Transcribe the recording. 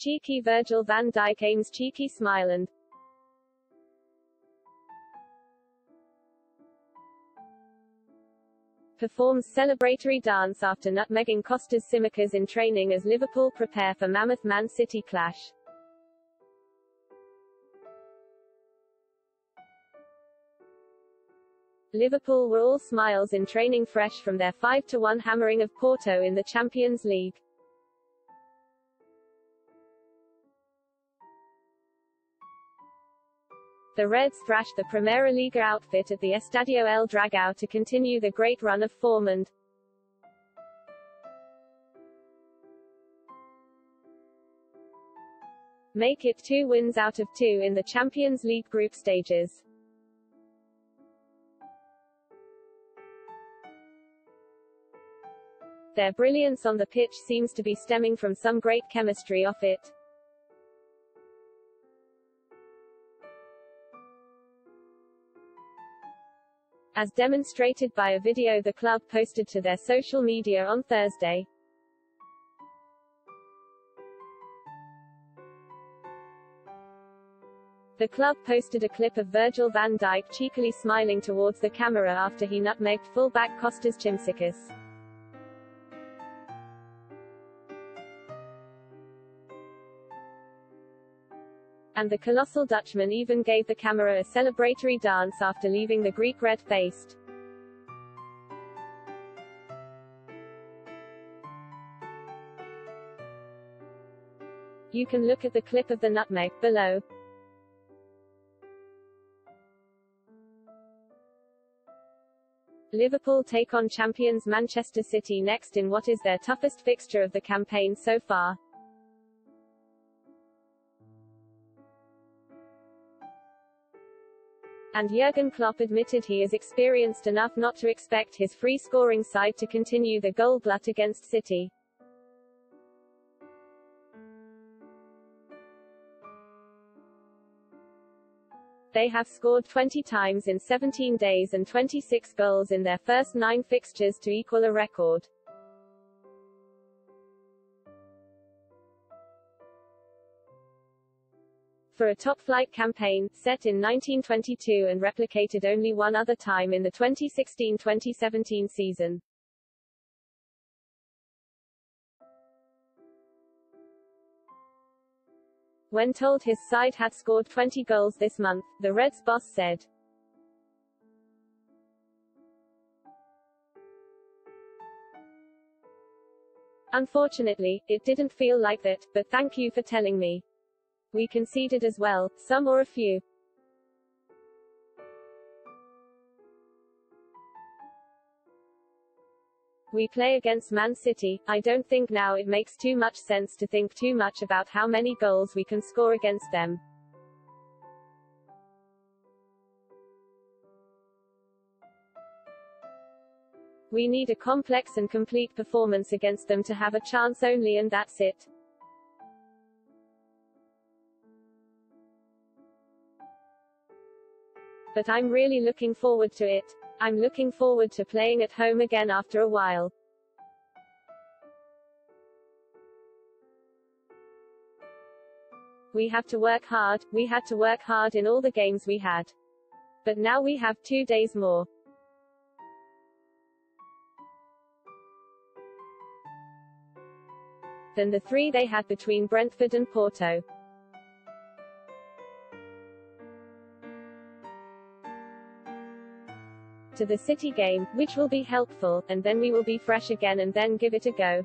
Cheeky Virgil van Dijk aims cheeky smile and performs celebratory dance after nutmegging Kostas Tsimikas in training as Liverpool prepare for mammoth Man City clash. Liverpool were all smiles in training fresh from their 5-1 hammering of Porto in the Champions League. The Reds thrashed the Primeira Liga outfit at the Estadio El Dragao to continue the great run of form and make it two wins out of two in the Champions League group stages. Their brilliance on the pitch seems to be stemming from some great chemistry off it. As demonstrated by a video the club posted to their social media on Thursday. The club posted a clip of Virgil van Dijk cheekily smiling towards the camera after he nutmegged fullback Kostas Tsimikas. And the colossal Dutchman even gave the camera a celebratory dance after leaving the Greek red-faced. You can look at the clip of the nutmeg, below. Liverpool take on champions Manchester City next in what is their toughest fixture of the campaign so far. And Jurgen Klopp admitted he is experienced enough not to expect his free-scoring side to continue the goal glut against City. They have scored 20 times in 17 days and 26 goals in their first nine fixtures to equal a record. For a top-flight campaign, set in 1922 and replicated only one other time in the 2016-2017 season. When told his side had scored 20 goals this month, the Reds boss said, Unfortunately, it didn't feel like that, but thank you for telling me. We conceded as well, some or a few. We play against Man City, I don't think now it makes too much sense to think too much about how many goals we can score against them. We need a complex and complete performance against them to have a chance only and that's it. But I'm really looking forward to it. I'm looking forward to playing at home again after a while. We have to work hard, we had to work hard in all the games we had. But now we have two days more. Than the three they had between Brentford and Porto. To the City game, which will be helpful, and then we will be fresh again and then give it a go.